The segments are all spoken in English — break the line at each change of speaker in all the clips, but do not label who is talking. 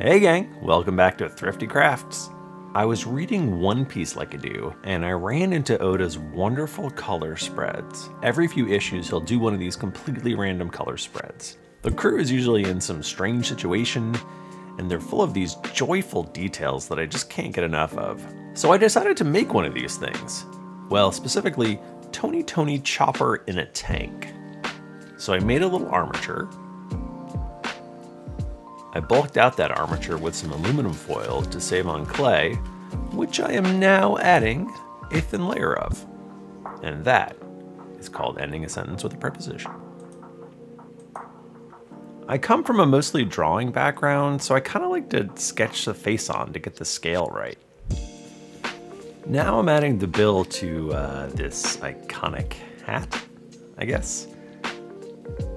Hey gang, welcome back to Thrifty Crafts. I was reading One Piece like I do, and I ran into Oda's wonderful color spreads. Every few issues, he'll do one of these completely random color spreads. The crew is usually in some strange situation, and they're full of these joyful details that I just can't get enough of. So I decided to make one of these things. Well, specifically, Tony Tony Chopper in a tank. So I made a little armature, I bulked out that armature with some aluminum foil to save on clay, which I am now adding a thin layer of. And that is called ending a sentence with a preposition. I come from a mostly drawing background, so I kind of like to sketch the face on to get the scale right. Now I'm adding the bill to uh, this iconic hat, I guess.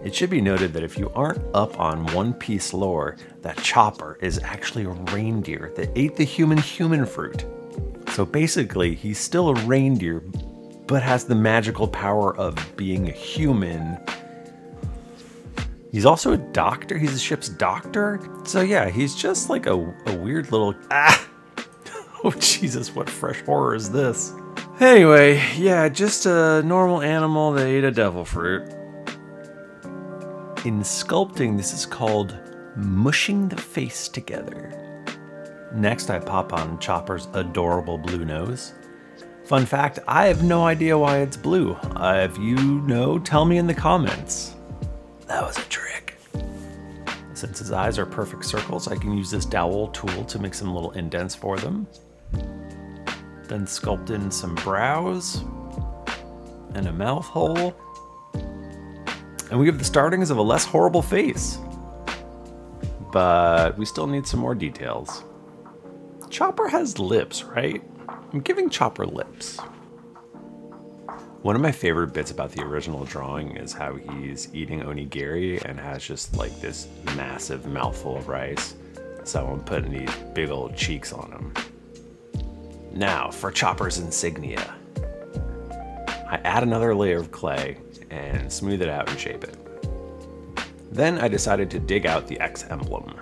It should be noted that if you aren't up on One Piece lore, that Chopper is actually a reindeer that ate the human human fruit. So basically, he's still a reindeer, but has the magical power of being a human. He's also a doctor, he's the ship's doctor. So yeah, he's just like a, a weird little. Ah! Oh Jesus, what fresh horror is this? Anyway, yeah, just a normal animal that ate a devil fruit. In sculpting, this is called mushing the face together. Next, I pop on Chopper's adorable blue nose. Fun fact, I have no idea why it's blue. Uh, if you know, tell me in the comments. That was a trick. Since his eyes are perfect circles, I can use this dowel tool to make some little indents for them. Then sculpt in some brows and a mouth hole and we have the startings of a less horrible face. But we still need some more details. Chopper has lips, right? I'm giving Chopper lips. One of my favorite bits about the original drawing is how he's eating onigiri and has just like this massive mouthful of rice. So I'm putting these big old cheeks on him. Now for Chopper's insignia. I add another layer of clay and smooth it out and shape it. Then I decided to dig out the X emblem.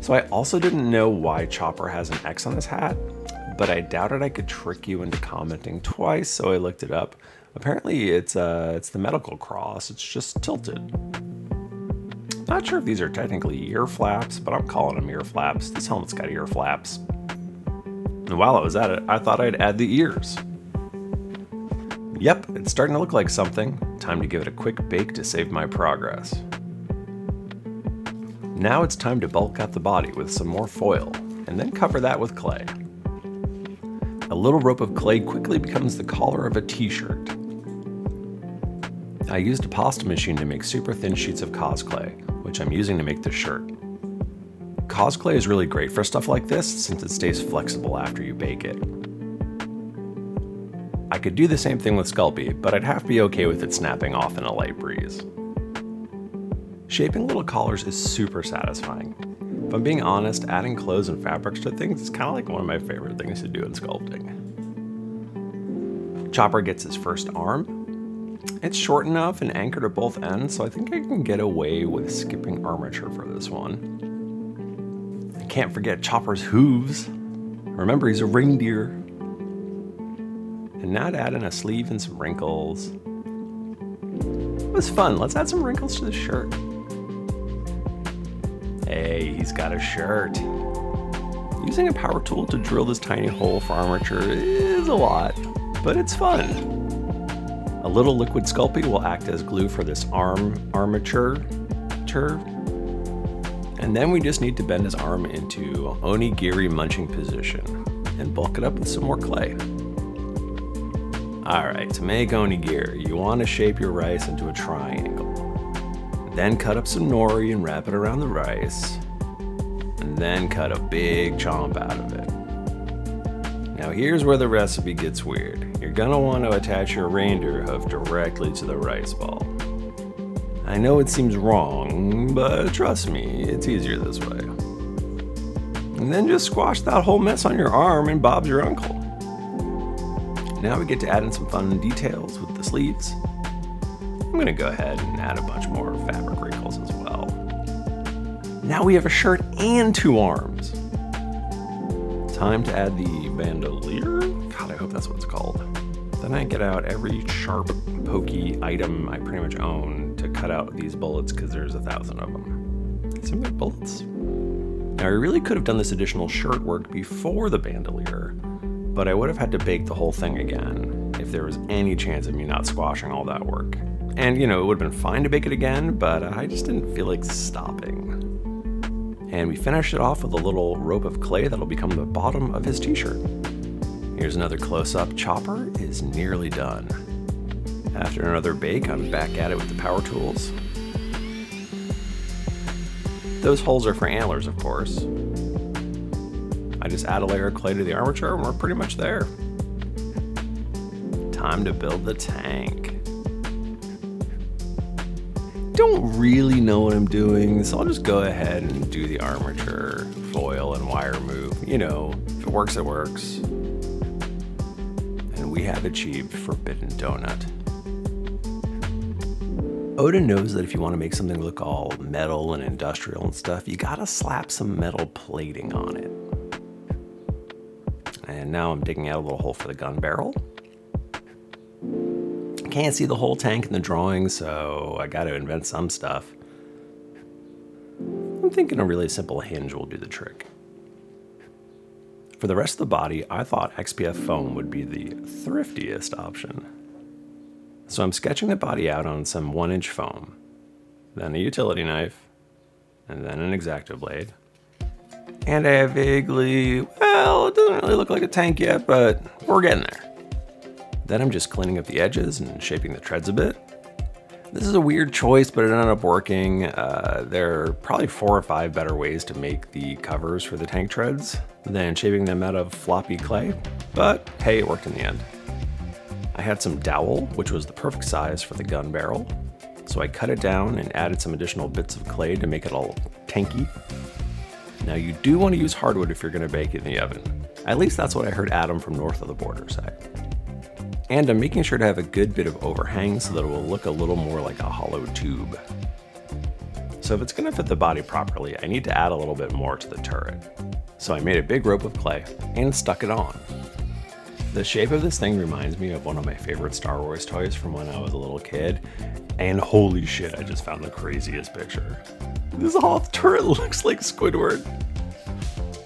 So I also didn't know why Chopper has an X on his hat, but I doubted I could trick you into commenting twice, so I looked it up. Apparently it's uh, it's the medical cross, it's just tilted. Not sure if these are technically ear flaps, but I'm calling them ear flaps. This helmet's got ear flaps. And while I was at it, I thought I'd add the ears. Yep, it's starting to look like something. Time to give it a quick bake to save my progress. Now it's time to bulk out the body with some more foil, and then cover that with clay. A little rope of clay quickly becomes the collar of a t-shirt. I used a pasta machine to make super thin sheets of cosclay, which I'm using to make the shirt. Cosclay is really great for stuff like this since it stays flexible after you bake it. I could do the same thing with Sculpey, but I'd have to be okay with it snapping off in a light breeze. Shaping little collars is super satisfying. If I'm being honest, adding clothes and fabrics to things is kind of like one of my favorite things to do in sculpting. Chopper gets his first arm. It's short enough and anchored at both ends, so I think I can get away with skipping armature for this one. I can't forget Chopper's hooves. Remember, he's a reindeer to add in a sleeve and some wrinkles. It was fun. Let's add some wrinkles to the shirt. Hey, he's got a shirt. Using a power tool to drill this tiny hole for armature is a lot, but it's fun. A little liquid Sculpey will act as glue for this arm armature. And then we just need to bend his arm into onigiri munching position and bulk it up with some more clay. Alright, to make onigiri, you want to shape your rice into a triangle. Then cut up some nori and wrap it around the rice. And then cut a big chomp out of it. Now here's where the recipe gets weird. You're gonna want to attach your reindeer hoof directly to the rice ball. I know it seems wrong, but trust me, it's easier this way. And then just squash that whole mess on your arm and Bob's your uncle. Now we get to add in some fun details with the sleeves. I'm gonna go ahead and add a bunch more fabric wrinkles as well. Now we have a shirt and two arms. Time to add the bandolier? God, I hope that's what it's called. Then I get out every sharp, pokey item I pretty much own to cut out these bullets because there's a thousand of them. Some good bullets. Now I really could have done this additional shirt work before the bandolier, but I would have had to bake the whole thing again if there was any chance of me not squashing all that work. And you know, it would have been fine to bake it again, but I just didn't feel like stopping. And we finished it off with a little rope of clay that'll become the bottom of his t-shirt. Here's another close-up. Chopper is nearly done. After another bake, I'm back at it with the power tools. Those holes are for antlers, of course. I just add a layer of clay to the armature and we're pretty much there. Time to build the tank. Don't really know what I'm doing, so I'll just go ahead and do the armature, foil, and wire move. You know, if it works, it works. And we have achieved Forbidden Donut. Oda knows that if you want to make something look all metal and industrial and stuff, you gotta slap some metal plating on it. Now I'm digging out a little hole for the gun barrel. Can't see the whole tank in the drawing, so I gotta invent some stuff. I'm thinking a really simple hinge will do the trick. For the rest of the body, I thought XPS foam would be the thriftiest option. So I'm sketching the body out on some one inch foam, then a utility knife, and then an X-Acto blade. And I vaguely, well, it doesn't really look like a tank yet, but we're getting there. Then I'm just cleaning up the edges and shaping the treads a bit. This is a weird choice, but it ended up working. Uh, there are probably four or five better ways to make the covers for the tank treads than shaping them out of floppy clay, but hey, it worked in the end. I had some dowel, which was the perfect size for the gun barrel. So I cut it down and added some additional bits of clay to make it all tanky. Now you do want to use hardwood if you're going to bake it in the oven. At least that's what I heard Adam from north of the border say. And I'm making sure to have a good bit of overhang so that it will look a little more like a hollow tube. So if it's going to fit the body properly, I need to add a little bit more to the turret. So I made a big rope of clay and stuck it on. The shape of this thing reminds me of one of my favorite Star Wars toys from when I was a little kid. And holy shit, I just found the craziest picture. This Hoth turret looks like Squidward.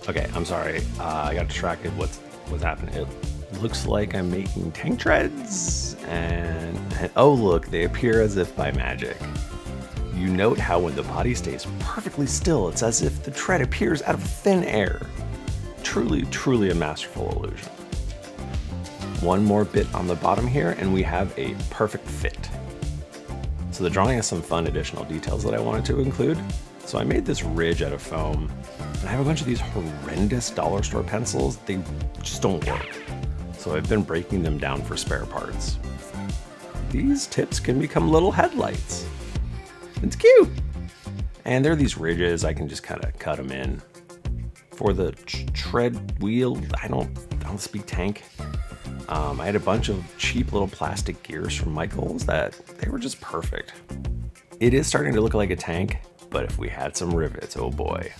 Okay, I'm sorry. Uh, I got distracted. What's what's happening? It looks like I'm making tank treads, and, and oh look, they appear as if by magic. You note how when the body stays perfectly still, it's as if the tread appears out of thin air. Truly, truly a masterful illusion one more bit on the bottom here and we have a perfect fit. So the drawing has some fun additional details that I wanted to include. So I made this ridge out of foam and I have a bunch of these horrendous dollar store pencils. They just don't work. So I've been breaking them down for spare parts. These tips can become little headlights. It's cute. And there are these ridges, I can just kind of cut them in. For the tread wheel, I don't, I don't speak tank. Um, I had a bunch of cheap little plastic gears from Michaels that they were just perfect. It is starting to look like a tank, but if we had some rivets, oh boy.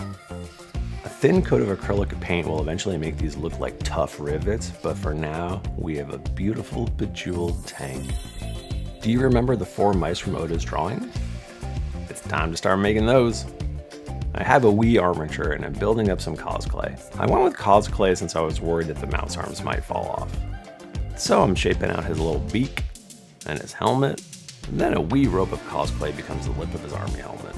A thin coat of acrylic paint will eventually make these look like tough rivets, but for now, we have a beautiful bejeweled tank. Do you remember the four mice from Oda's drawing? It's time to start making those. I have a wee armature and I'm building up some cosclay. I went with cosclay since I was worried that the mouse arms might fall off. So I'm shaping out his little beak and his helmet, and then a wee rope of cosclay becomes the lip of his army helmet.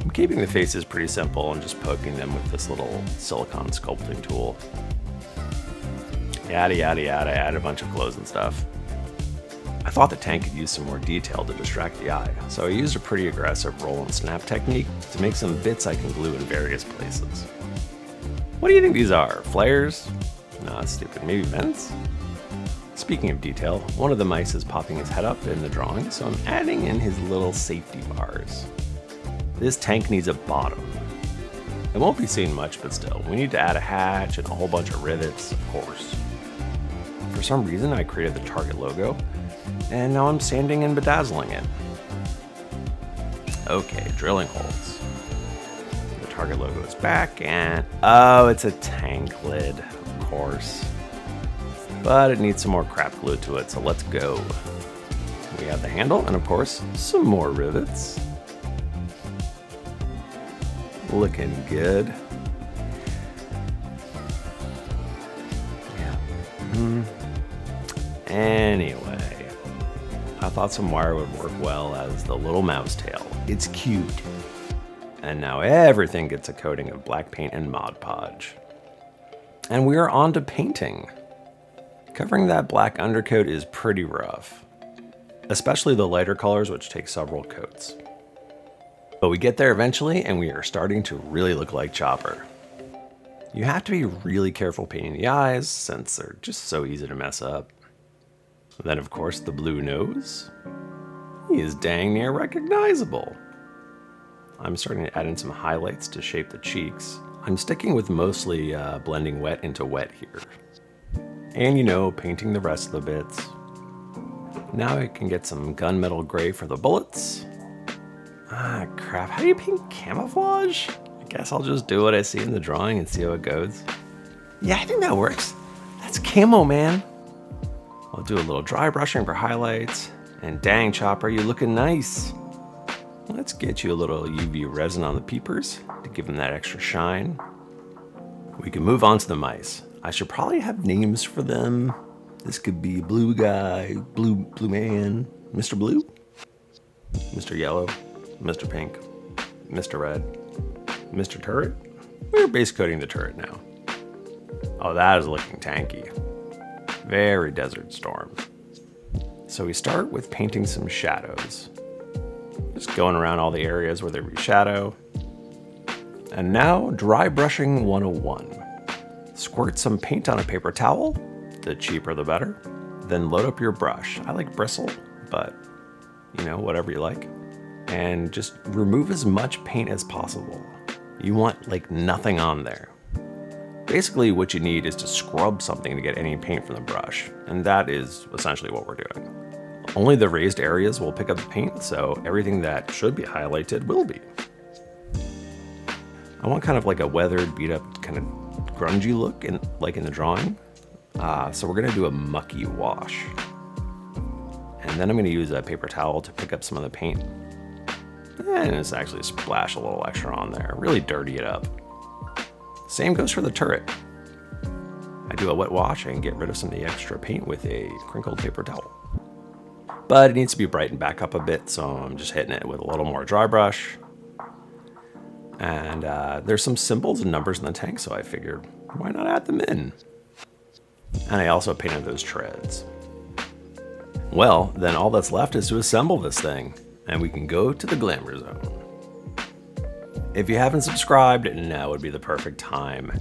I'm keeping the faces pretty simple and just poking them with this little silicone sculpting tool. Yada yada yada, add a bunch of clothes and stuff. I thought the tank could use some more detail to distract the eye, so I used a pretty aggressive roll and snap technique to make some bits I can glue in various places. What do you think these are? Flares? That's stupid. Maybe vents? Speaking of detail, one of the mice is popping his head up in the drawing, so I'm adding in his little safety bars. This tank needs a bottom. It won't be seen much, but still, we need to add a hatch and a whole bunch of rivets, of course. For some reason, I created the Target logo, and now I'm sanding and bedazzling it. Okay, drilling holes. The target logo is back and, oh, it's a tank lid, course. But it needs some more crap glued to it, so let's go. We have the handle and of course, some more rivets. Looking good. Yeah. Mm. Anyway, I thought some wire would work well as the little mouse tail. It's cute. And now everything gets a coating of black paint and Mod Podge. And we are on to painting. Covering that black undercoat is pretty rough, especially the lighter colors which take several coats. But we get there eventually and we are starting to really look like Chopper. You have to be really careful painting the eyes since they're just so easy to mess up. Then of course the blue nose. He is dang near recognizable. I'm starting to add in some highlights to shape the cheeks. I'm sticking with mostly uh, blending wet into wet here. And you know, painting the rest of the bits. Now I can get some gunmetal gray for the bullets. Ah, crap. How do you paint camouflage? I guess I'll just do what I see in the drawing and see how it goes. Yeah, I think that works. That's camo, man. I'll do a little dry brushing for highlights. And dang, Chopper, you looking nice. Let's get you a little UV resin on the peepers to give them that extra shine. We can move on to the mice. I should probably have names for them. This could be Blue Guy, Blue Blue Man, Mr. Blue, Mr. Yellow, Mr. Pink, Mr. Red, Mr. Turret. We're base coating the turret now. Oh, that is looking tanky. Very Desert Storm. So we start with painting some shadows. Just going around all the areas where there be shadow. And now, dry brushing 101. Squirt some paint on a paper towel, the cheaper the better. Then load up your brush. I like bristle, but you know, whatever you like and just remove as much paint as possible. You want like nothing on there. Basically what you need is to scrub something to get any paint from the brush, and that is essentially what we're doing. Only the raised areas will pick up the paint, so everything that should be highlighted will be. I want kind of like a weathered, beat up, kind of grungy look, in, like in the drawing. Uh, so we're gonna do a mucky wash. And then I'm gonna use a paper towel to pick up some of the paint and just actually splash a little extra on there, really dirty it up. Same goes for the turret. I do a wet wash and get rid of some of the extra paint with a crinkled paper towel. But it needs to be brightened back up a bit, so I'm just hitting it with a little more dry brush. And uh, there's some symbols and numbers in the tank, so I figured, why not add them in? And I also painted those treads. Well, then all that's left is to assemble this thing and we can go to the Glamour Zone. If you haven't subscribed, now would be the perfect time.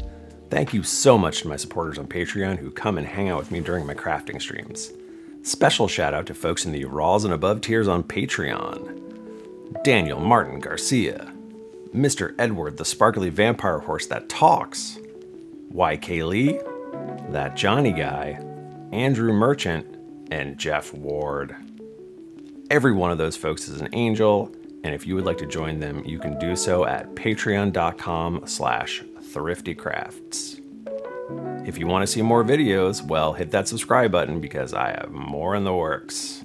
Thank you so much to my supporters on Patreon who come and hang out with me during my crafting streams. Special shout out to folks in the Raws and Above tiers on Patreon. Daniel Martin Garcia, Mr. Edward the Sparkly Vampire Horse That Talks, YK Lee, That Johnny Guy, Andrew Merchant, and Jeff Ward. Every one of those folks is an angel, and if you would like to join them, you can do so at patreon.com slash thriftycrafts. If you want to see more videos, well, hit that subscribe button because I have more in the works.